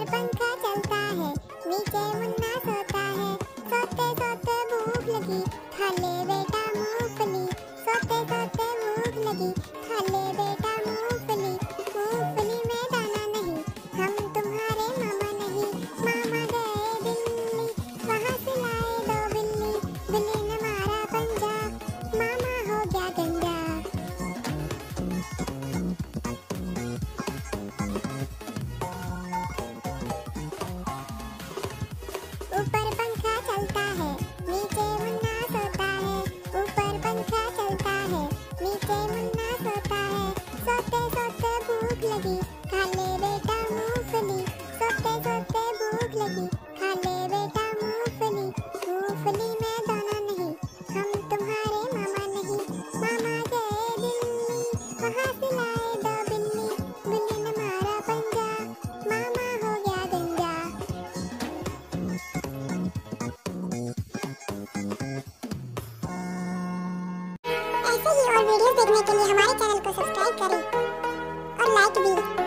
ऊपर पंखा चलता है, नीचे मुन्ना सोता है। सोते सोते भूख लगी खा ले बेटा मूंगफली। सोते सोते भूख लगी game another bite. वीडियोस देखने के लिए हमारे चैनल को सब्सक्राइब करें और लाइक भी।